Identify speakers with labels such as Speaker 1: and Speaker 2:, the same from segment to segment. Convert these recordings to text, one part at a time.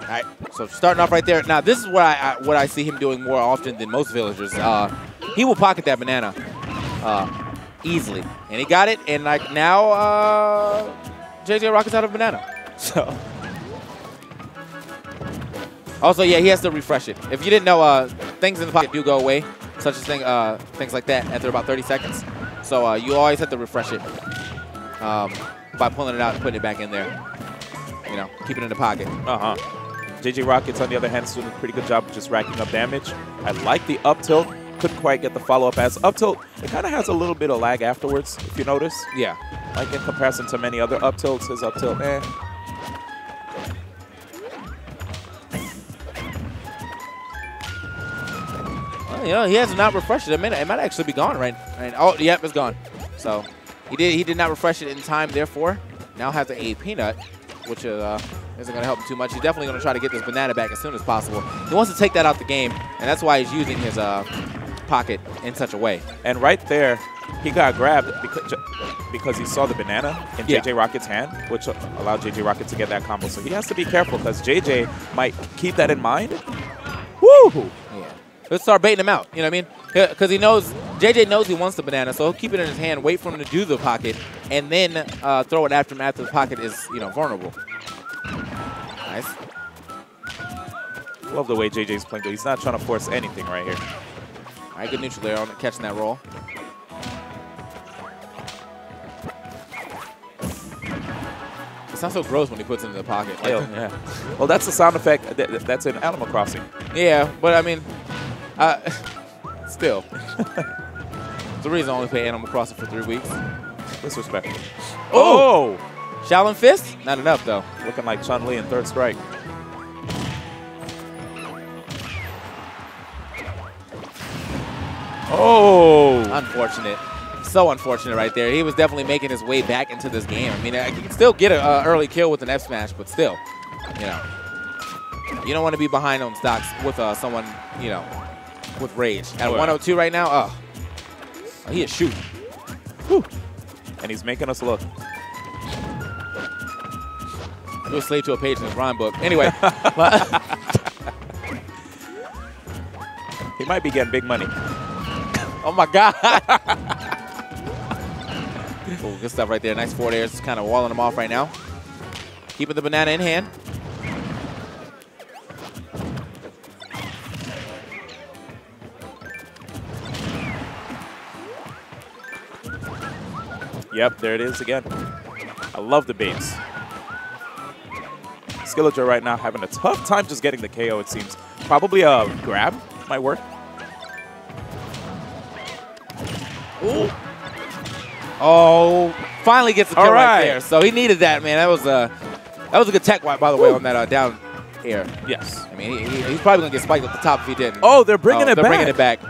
Speaker 1: All right, so starting off right there. Now this is what I, I what I see him doing more often than most villagers. Uh, he will pocket that banana uh, easily, and he got it. And like now, uh, JJ Rocket's out of banana. So also, yeah, he has to refresh it. If you didn't know, uh, things in the pocket do go away, such as thing, uh, things like that, after about 30 seconds. So uh, you always have to refresh it um, by pulling it out and putting it back in there. You know, keep it in the pocket.
Speaker 2: Uh-huh. JJ Rockets, on the other hand, is doing a pretty good job of just racking up damage. I like the up tilt. Couldn't quite get the follow-up as up tilt. It kind of has a little bit of lag afterwards, if you notice.
Speaker 1: Yeah.
Speaker 2: Like in comparison to many other up tilts, his up tilt, eh.
Speaker 1: You know, he has not refreshed it. It might, it might actually be gone right, right. Oh, yep, it's gone. So he did he did not refresh it in time. Therefore, now has a peanut, which uh, isn't going to help him too much. He's definitely going to try to get this banana back as soon as possible. He wants to take that out the game, and that's why he's using his uh, pocket in such a way.
Speaker 2: And right there, he got grabbed because, because he saw the banana in
Speaker 1: Yeah.
Speaker 2: JJ Rocket's hand, which allowed JJ Rocket to get that combo. So he has to be careful because JJ might keep that in mind. Woo!
Speaker 1: Let's start baiting him out. You know what I mean? Because he knows, JJ knows he wants the banana, so he'll keep it in his hand, wait for him to do the pocket, and then uh, throw it after him after the pocket is, you know, vulnerable. Nice.
Speaker 2: Love the way JJ's playing. though. He's not trying to force anything right here.
Speaker 1: All right, good neutral there on catching that roll. It sounds so gross when he puts it in the pocket. Like,
Speaker 2: yeah. Well, that's the sound effect that- that's in Animal Crossing.
Speaker 1: yeah, but I mean, uh, still. The reason I only play Animal Crossing for three weeks.
Speaker 2: Disrespectful.
Speaker 1: Oh! Shaolin Fist? Not enough, though.
Speaker 2: Looking like Chun Li in Third Strike. Oh!
Speaker 1: Unfortunate. So unfortunate right there. He was definitely making his way back into this game. I mean, uh, you can still get an early kill with an F smash, but still, you know, you don't want to be behind on stocks with uh, someone, you know, with rage. At
Speaker 2: Right.
Speaker 1: 102 right now, oh, oh he is shooting.
Speaker 2: And he's making us look.
Speaker 1: You're a slave to a page in his rhyme book. Anyway,
Speaker 2: He might be getting big money.
Speaker 1: oh my God. Good stuff right there. Nice forward air. Just kind of walling him off right now. Keeping the banana in hand.
Speaker 2: Yep, there it is again. I love the baits. Skillinger right now having a tough time just getting the KO, it seems. Probably a grab might work.
Speaker 1: Ooh. Oh, finally gets the kill right.
Speaker 2: right.
Speaker 1: there. So he needed that, man. That was a that was a good tech wipe, by the way, on that uh, down air.
Speaker 2: Yes.
Speaker 1: I mean, he, he- he's probably gonna get spiked at the top if he didn't.
Speaker 2: Oh, they're bringing
Speaker 1: Oh,
Speaker 2: it
Speaker 1: they're
Speaker 2: back.
Speaker 1: bringing it back.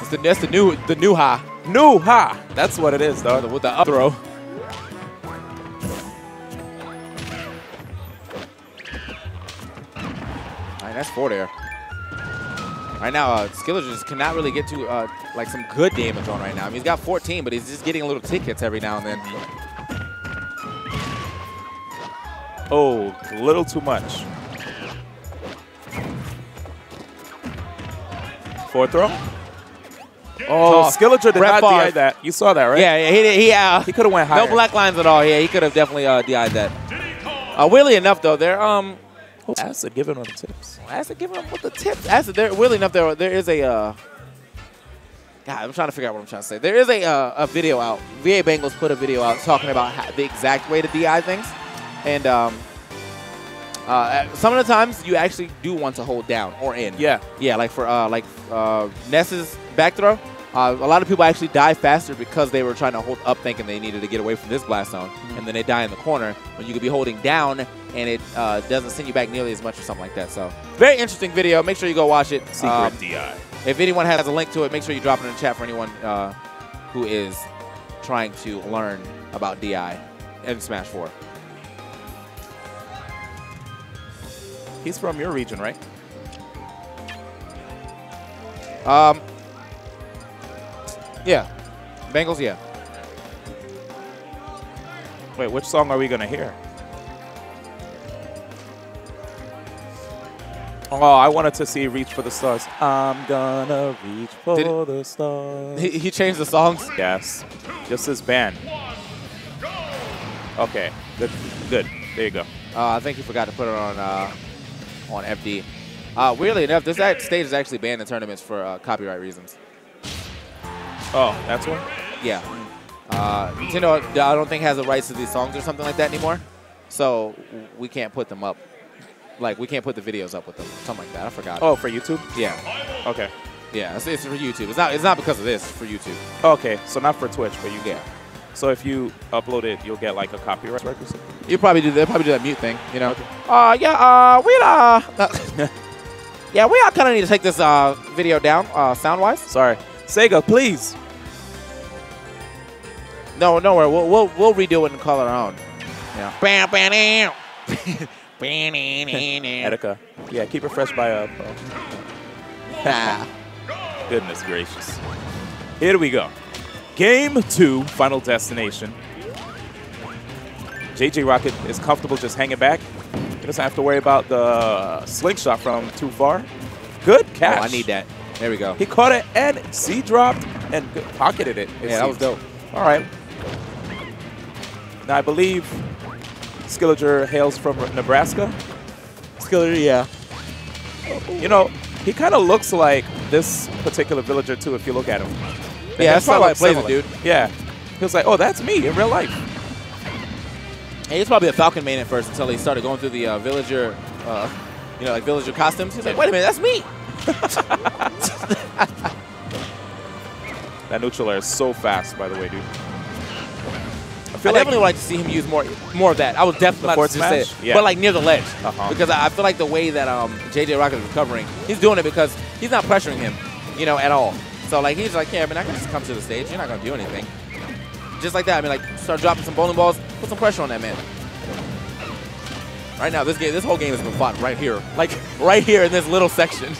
Speaker 1: It's the, that's the new the new high
Speaker 2: New ha! That's what it is, though.
Speaker 1: with the up throw. All right, that's four there. Right now, uh, Skiller just cannot really get to uh, like some good damage on right now. I mean, he's got 14, but he's just getting a little tickets every now and then.
Speaker 2: Oh, a little too much. Fourth throw? Oh. Skillinger did
Speaker 1: Brett
Speaker 2: not DI that. You saw that, right?
Speaker 1: Yeah, yeah, he he uh,
Speaker 2: He could have went higher.
Speaker 1: no black lines at all. Yeah, he could have definitely uh, DI'd that. Uh, weirdly enough, though, there um,
Speaker 2: Acid giving him tips.
Speaker 1: Acid giving him with the tips. Acid, there, weirdly enough, there there is a. Uh, God, I'm trying to figure out what I'm trying to say. There is a uh, a video out. VA Bengals put a video out talking about how, the exact way to DI things, and um, uh, some of the times you actually do want to hold down or in.
Speaker 2: Yeah.
Speaker 1: Yeah, like for uh, like uh, Ness's back throw. Uh, a lot of people actually die faster because they were trying to hold up thinking they needed to get away from this blast zone, and then they die in the corner when you could be holding down and it uh, doesn't send you back nearly as much or something like that. So very interesting video. Make sure you go watch it.
Speaker 2: Secret
Speaker 1: Um,
Speaker 2: DI.
Speaker 1: if anyone has a link to it, make sure you drop it in the chat for anyone uh, who is trying to learn about DI in Smash 4.
Speaker 2: He's from your region, right?
Speaker 1: Um, yeah. Bengals, yeah.
Speaker 2: Wait, which song are we gonna hear? Oh, I wanted to see "Reach for the Stars." I'm gonna reach for
Speaker 1: Did-
Speaker 2: the stars.
Speaker 1: He, he changed the songs.
Speaker 2: Yes, just his band. Okay, good, good. There you go.
Speaker 1: Uh, I think he forgot to put it on uh, on FD. Uh, weirdly enough, this stage is actually banned in tournaments for uh, copyright reasons.
Speaker 2: Oh, that's one.
Speaker 1: Yeah. Uh, Nintendo, I don't think has the rights to these songs or something like that anymore. So we can't put them up. Like, we can't put the videos up with them. Something like that. I forgot.
Speaker 2: Oh, for YouTube.
Speaker 1: Yeah.
Speaker 2: Okay.
Speaker 1: Yeah. It's, it's for YouTube. It's not, it's not because of this. It's for YouTube.
Speaker 2: Okay, so not for Twitch, but you
Speaker 1: Yeah.
Speaker 2: get. So if you upload it, you'll get like a copyright strike or something.
Speaker 1: You probably do. They'll probably do that mute thing. You know. Uh, yeah. Uh, we uh, yeah, we all kind of need to take this uh video down uh sound wise.
Speaker 2: Sorry, Sega, please.
Speaker 1: No, no worry. We'll we'll, we'll redo it and call it our own. Yeah. Bam, bam, bam. Bam, bam, bam, bam.
Speaker 2: Etika. Yeah, keep it fresh by uh.
Speaker 1: Ah.
Speaker 2: Goodness gracious. Here we go. Game two, Final Destination. JJ Rocket is comfortable just hanging back. He doesn't have to worry about the slingshot from too far. Good
Speaker 1: Oh,
Speaker 2: catch.
Speaker 1: I need that. There we go.
Speaker 2: He caught it and C dropped and pocketed it. it
Speaker 1: Yeah, that was dope.
Speaker 2: All right. Now I believe Skillager hails from Nebraska.
Speaker 1: Skiller, yeah.
Speaker 2: You know, he kind of looks like this particular villager too. If you look at him. The
Speaker 1: Yeah, that's probably why he
Speaker 2: looks
Speaker 1: plays it, dude.
Speaker 2: Yeah. He was like, oh, that's me in real life.
Speaker 1: Hey, he's probably a Falcon main at first until he started going through the uh, villager, uh, you know, like villager costumes. He's like, wait a minute, that's me.
Speaker 2: That neutral air is so fast, by the way, dude. I
Speaker 1: I
Speaker 2: feel like
Speaker 1: definitely would like to see him use more more of that. I would definitely
Speaker 2: forward
Speaker 1: just say it?
Speaker 2: Yeah.
Speaker 1: but like near the ledge,
Speaker 2: Uh-huh.
Speaker 1: because I I feel like the way that um, JJ Rocket is recovering, he's doing it because he's not pressuring him, you know, at all. So like he's like, yeah, I mean, I can just come to the stage. You're not gonna do anything. Just like that. I mean, like start dropping some bowling balls, put some pressure on that man. Right now, this game, this whole game has been fought right here, like right here in this little section.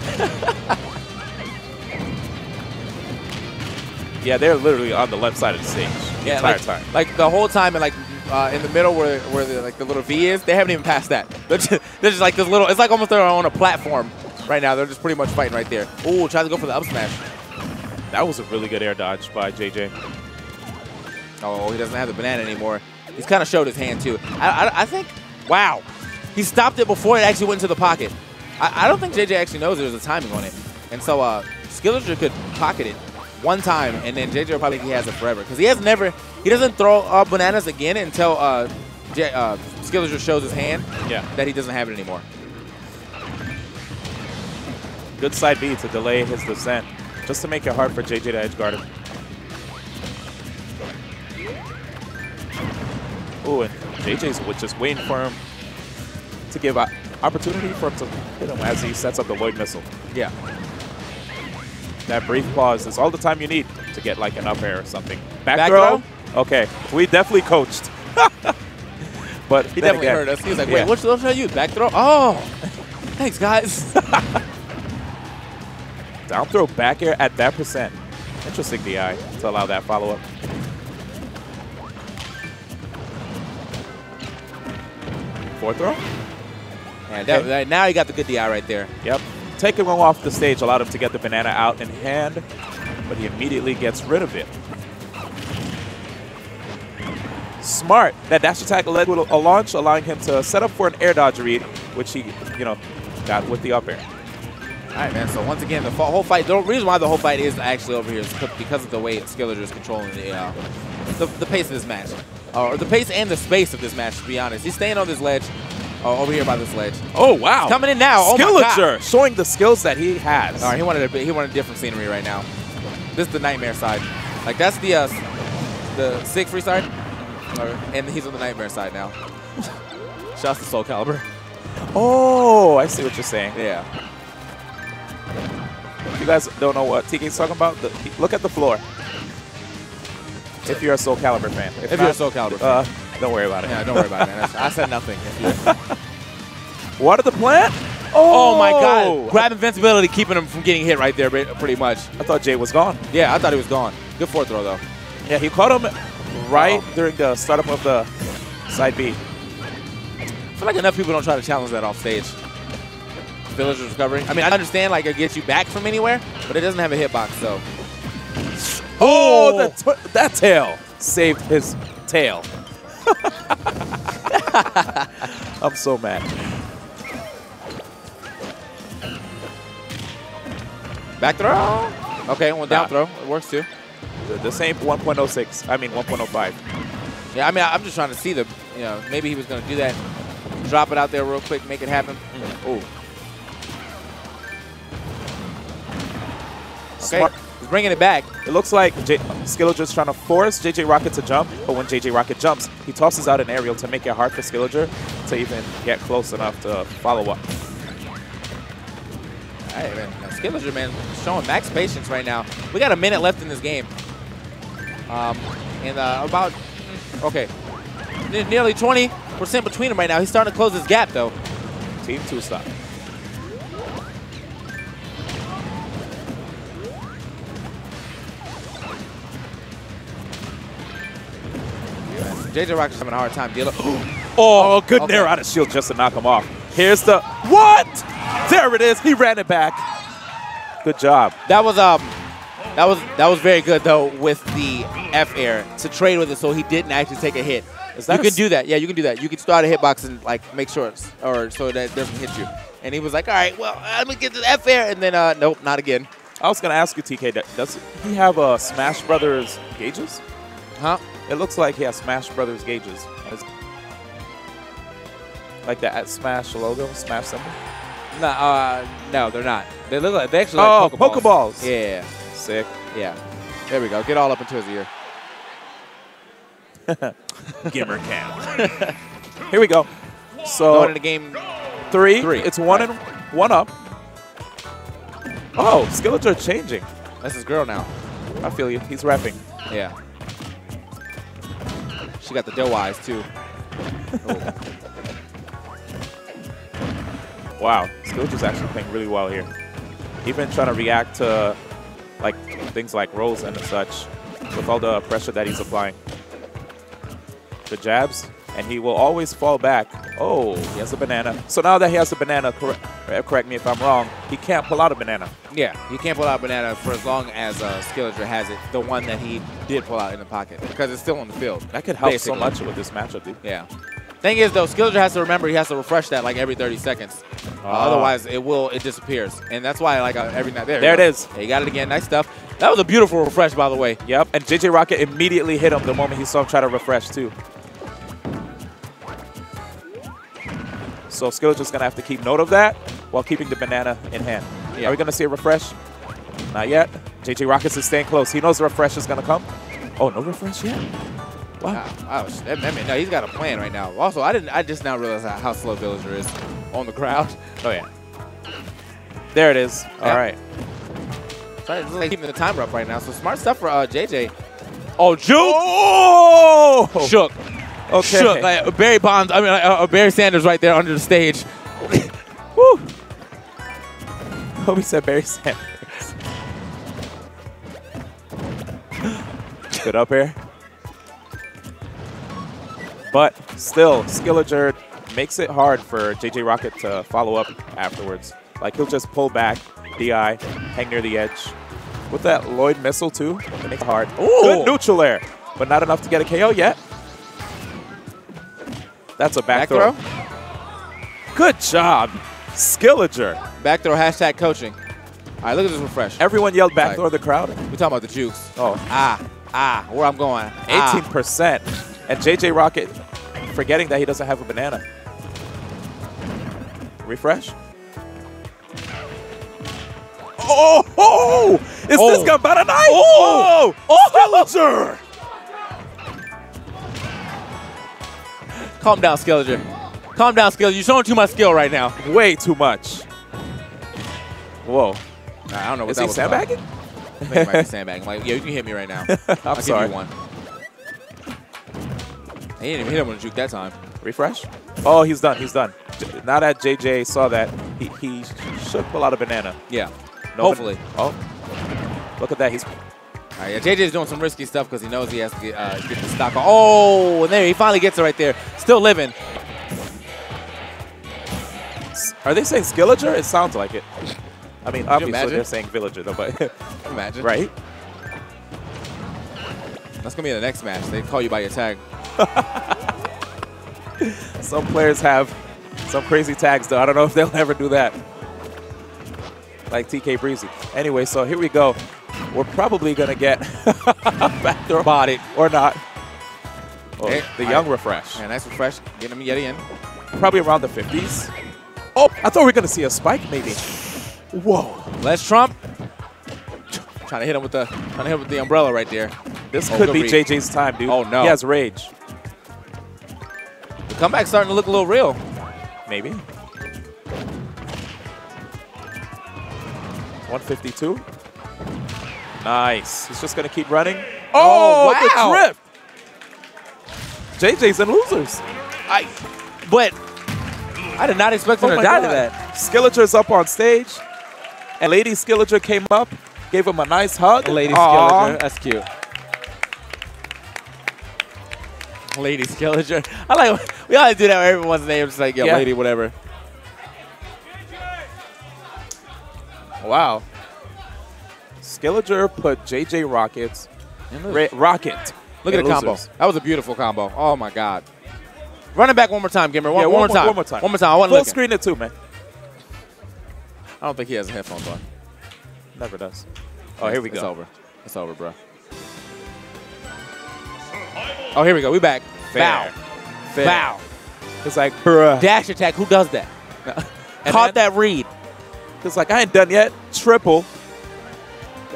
Speaker 2: yeah, they're literally on the left side of the stage the
Speaker 1: Yeah,
Speaker 2: entire
Speaker 1: like,
Speaker 2: time.
Speaker 1: like the whole time, and like uh, in the middle where where the, like the little V is, they haven't even passed that. They're just, they're just like this little. It's like almost they're on a platform right now. They're just pretty much fighting right there. Ooh, tries to go for the up smash.
Speaker 2: That was a really good air dodge by JJ.
Speaker 1: Oh, he doesn't have the banana anymore. He's kind of showed his hand too. I, I, I think, wow, he stopped it before it actually went into the pocket. I, I don't think JJ actually knows there's a timing on it, and so uh, Skillinger could pocket it one time, and then JJ will probably think he has it forever because he has never. He doesn't throw uh, bananas again until uh, J, uh, shows his hand
Speaker 2: Yeah.
Speaker 1: that he doesn't have it anymore.
Speaker 2: Good side B to delay his descent, just to make it hard for JJ to edge guard him. Ooh, and JJ's just waiting for him to give a opportunity for him to hit him as he sets up the Lloyd missile.
Speaker 1: Yeah.
Speaker 2: That brief pause is all the time you need to get like an up air or something. Back,
Speaker 1: Back
Speaker 2: throw? Okay, we definitely coached. but
Speaker 1: He definitely
Speaker 2: again-
Speaker 1: heard us. He was like,
Speaker 2: yeah.
Speaker 1: wait, what should I use? Back throw? Oh, thanks, guys.
Speaker 2: Down throw back air at that percent. Interesting DI to allow that follow up. Fourth throw?
Speaker 1: And that- now he got the good DI right there.
Speaker 2: Yep. Taking him off the stage allowed him to get the banana out in hand, but he immediately gets rid of it. Smart. That dash attack led with a launch, allowing him to set up for an air dodge read, which he, you know, got with the up air.
Speaker 1: All right, man. So once again, the whole fight. The reason why the whole fight is actually over here is because of the way Skillinger is controlling the, uh, the the pace of this match, uh, or the pace and the space of this match. To be honest, he's staying on this ledge, uh, over here by this ledge.
Speaker 2: Oh, wow.
Speaker 1: He's coming in now. Oh God.
Speaker 2: Skillinger showing the skills that he has.
Speaker 1: All right, he wanted a he wanted different scenery right now. This is the nightmare side. Like that's the uh, the Siegfried side, and he's on the nightmare side now. Shouts to Soul Calibur.
Speaker 2: Oh, I see what you're saying.
Speaker 1: Yeah.
Speaker 2: If you guys don't know what TK's talking about, the, look at the floor. If you're a Soul Calibur fan.
Speaker 1: If you're a Soul Calibur fan.
Speaker 2: Don't worry about it.
Speaker 1: Yeah, don't worry about it, man. I said nothing.
Speaker 2: Water the plant?
Speaker 1: Oh my God! Oh! Grab invincibility, keeping him from getting hit right there, pretty much.
Speaker 2: I thought Jay was gone.
Speaker 1: Yeah, I thought he was gone. Good fourth throw though.
Speaker 2: Yeah, he caught him right
Speaker 1: Uh-oh.
Speaker 2: during the startup of the side B.
Speaker 1: I feel like enough people don't try to challenge that off stage. Villager's recovering. I mean, I understand like it gets you back from anywhere, but it doesn't have a hitbox, so.
Speaker 2: Oh, oh! that, tw- that tail saved his tail. I'm so mad.
Speaker 1: Back throw. Okay, one down throw. It works too.
Speaker 2: The, the same 1.06. I mean 1.05.
Speaker 1: Yeah, I mean, I'm just trying to see the, you know, maybe he was going to do that. Drop it out there real quick, make it happen. Oh. Okay,
Speaker 2: Smart.
Speaker 1: Bringing it back.
Speaker 2: It looks like J- Skillager's trying to force JJ Rocket to jump, but when JJ Rocket jumps, he tosses out an aerial to make it hard for Skillager to even get close enough to follow up.
Speaker 1: Hey, man, now Skillinger, man, showing max patience right now. We got a minute left in this game. Um, and uh, about, okay, Ne- nearly 20% between them right now. He's starting to close his gap, though.
Speaker 2: Team two stop.
Speaker 1: JJ Rock's having a hard time dealing.
Speaker 2: Oh, good
Speaker 1: okay.
Speaker 2: nair out of shield just to knock him off. Here's the what? There it is. He ran it back. Good job.
Speaker 1: That was um, that was that was very good though with the F air to trade with it, so he didn't actually take a hit. You can do that. Yeah, you can do that. You can start a hitbox and like make sure it's or so that it doesn't hit you. And he was like, all right, well, let me get to the F air, and then uh, nope, not again.
Speaker 2: I was gonna ask you, TK. Does he have a Smash Brothers gauges?
Speaker 1: Huh?
Speaker 2: It looks like he has Smash Brothers gauges. As- Like the at Smash logo, Smash symbol.
Speaker 1: No, uh, no, they're not. They look like they actually
Speaker 2: Oh,
Speaker 1: like Pokeballs.
Speaker 2: Pokeballs.
Speaker 1: Yeah,
Speaker 2: Sick.
Speaker 1: yeah. There we go. Get all up into his ear.
Speaker 2: GimR cam. Here we go.
Speaker 1: Going
Speaker 2: So
Speaker 1: into game.
Speaker 2: three.
Speaker 1: Three.
Speaker 2: It's one
Speaker 1: Right.
Speaker 2: and one up. Oh, Skillager changing.
Speaker 1: That's his girl now.
Speaker 2: I feel you. He's rapping.
Speaker 1: Yeah. She got the doe eyes too. Oh.
Speaker 2: Wow, Skillager's actually playing really well here. Even trying to react to like things like rolls and such with all the pressure that he's applying. The jabs, and he will always fall back. Oh, he has a banana. So now that he has a banana, correct, correct me if I'm wrong, he can't pull out a banana.
Speaker 1: Yeah, he can't pull out a banana for as long as uh, Skillinger has it, the one that he did pull out in the pocket, because it's still on the field.
Speaker 2: That could help
Speaker 1: basically.
Speaker 2: so much with this matchup, dude.
Speaker 1: Yeah. Thing is, though, Skillinger has to remember he has to refresh that like every 30 seconds. Uh, otherwise, it will it disappears, and that's why like uh, every night there.
Speaker 2: There it
Speaker 1: go.
Speaker 2: is.
Speaker 1: Yeah, you got it again. Nice stuff. That was a beautiful refresh, by the way.
Speaker 2: Yep, and JJ Rocket immediately hit him the moment he saw him try to refresh too. So Skillager's gonna have to keep note of that while keeping the banana in hand.
Speaker 1: Yeah.
Speaker 2: Are we gonna see a refresh? Not yet. JJ Rockets is staying close. He knows the refresh is gonna come. Oh, no refresh yet? Wow.
Speaker 1: Wow. that- I mean, no, he's got a plan right now. Also, I didn't. I just now realized how, how slow Villager is on the crowd.
Speaker 2: Oh yeah. There it is. All right.
Speaker 1: Sorry, it's like keeping the timer up right now. So smart stuff for uh, JJ. Oh, juke.
Speaker 2: Oh!
Speaker 1: Shook.
Speaker 2: Okay.
Speaker 1: Shook. Like uh, Barry Bonds. I mean, uh, uh, Barry Sanders right there under the stage.
Speaker 2: Woo! Hope he said Barry Sanders. Good up air. But still, Skillager makes it hard for JJ Rocket to follow up afterwards. Like he'll just pull back, DI, hang near the edge. With that Lloyd missile too, it makes it hard.
Speaker 1: Ooh.
Speaker 2: Good neutral air, but not enough to get a KO yet. That's a back,
Speaker 1: Back throw.
Speaker 2: Good job, Skillager.
Speaker 1: Back throw. Hashtag coaching. All right, look at this refresh.
Speaker 2: Everyone yelled back
Speaker 1: Right.
Speaker 2: throw the crowd.
Speaker 1: We talking about the jukes.
Speaker 2: Oh,
Speaker 1: Ah, ah, where I'm going. Ah.
Speaker 2: 18%. And JJ Rocket forgetting that he doesn't have a banana. Refresh. Oh, oh, is
Speaker 1: Oh.
Speaker 2: this Gambara night?
Speaker 1: Oh.
Speaker 2: oh, Skillager.
Speaker 1: Calm down, Skillinger. Calm down, Skillinger. You're showing too much skill right now.
Speaker 2: Way too much. Whoa.
Speaker 1: Nah, I don't know what
Speaker 2: Is
Speaker 1: that
Speaker 2: he
Speaker 1: was
Speaker 2: sandbagging?
Speaker 1: I think he might be sandbagging. Like, yeah, you can hit me right now.
Speaker 2: I'm
Speaker 1: I'll
Speaker 2: sorry.
Speaker 1: give you one. He didn't even hit him with a juke that time.
Speaker 2: Refresh. Oh, he's done. He's done. Now that JJ saw that, he, he should pull out a banana.
Speaker 1: Yeah.
Speaker 2: No
Speaker 1: Hopefully.
Speaker 2: ban- oh, look at that. He's
Speaker 1: All right, yeah, JJ's doing some risky stuff because he knows he has to get, uh, get the stock. Oh, and there he finally gets it right there. Still living.
Speaker 2: Are they saying Skillager? It sounds like it. I mean, obviously they're saying Villager, though, but
Speaker 1: Imagine.
Speaker 2: right?
Speaker 1: That's gonna be the next match. They call you by your tag.
Speaker 2: Some players have some crazy tags, though. I don't know if they'll ever do that. Like TK Breezy. Anyway, so here we go. We're probably going to get backdoor body or not. Oh,
Speaker 1: Hey,
Speaker 2: the young refresh.
Speaker 1: Yeah, nice refresh. Getting him yet again.
Speaker 2: Probably around the 50s. Oh, I thought we were going to see a spike maybe. Whoa.
Speaker 1: Les Trump. Trying to hit him with the trying to hit him with the umbrella right there.
Speaker 2: This
Speaker 1: Oh,
Speaker 2: could be
Speaker 1: read.
Speaker 2: JJ's time, dude.
Speaker 1: Oh, no.
Speaker 2: He has rage.
Speaker 1: The comeback's starting to look a little real.
Speaker 2: Maybe. 152. Nice. He's just going to keep running.
Speaker 1: Oh,
Speaker 2: Oh,
Speaker 1: wow.
Speaker 2: the drift. JJ's in losers.
Speaker 1: I, but I did not expect him
Speaker 2: Oh
Speaker 1: to die
Speaker 2: God.
Speaker 1: to that.
Speaker 2: Skillager's up on stage, and Lady Skillager came up, gave him a nice hug.
Speaker 1: Lady
Speaker 2: Aw.
Speaker 1: Skillager, that's cute. Lady Skillager. I like we always do that with everyone's name. It's like, yo,
Speaker 2: Yeah.
Speaker 1: lady, whatever. Wow.
Speaker 2: Skillager put JJ Rockets, Ra- Rocket.
Speaker 1: look at the combo. That was a beautiful combo. Oh my God. Run it back one more time, GimR. One,
Speaker 2: Yeah,
Speaker 1: one more time.
Speaker 2: One more time.
Speaker 1: One more time. I wasn't
Speaker 2: Full screen it too, man.
Speaker 1: I don't think he has a headphones on.
Speaker 2: Never does. Oh, here we go.
Speaker 1: It's over. It's over, bro. Oh, here we go. We back.
Speaker 2: Fair.
Speaker 1: Bow.
Speaker 2: Fair.
Speaker 1: Bow.
Speaker 2: It's like, bruh.
Speaker 1: Dash attack. Who does that? Caught that read.
Speaker 2: It's like, I ain't done yet. Triple.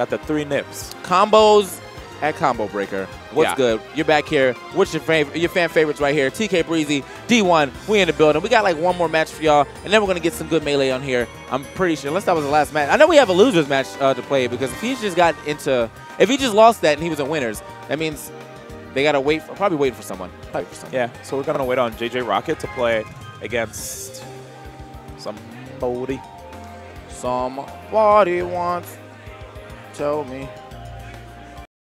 Speaker 2: Got the three nips.
Speaker 1: Combos at Combo Breaker. What's
Speaker 2: Yeah.
Speaker 1: good? You're back here. What's your favorite? Your fan favorites right here. TK Breezy, D1. We in the building. We got like one more match for y'all, and then we're gonna get some good melee on here. I'm pretty sure. Unless that was the last match. I know we have a losers match uh, to play because if he's just got into, if he just lost that and he was in winners, that means they gotta wait. For, probably waiting for someone. Probably for someone.
Speaker 2: Yeah, so we're going to wait on JJ Rocket to play against somebody.
Speaker 1: Somebody once told me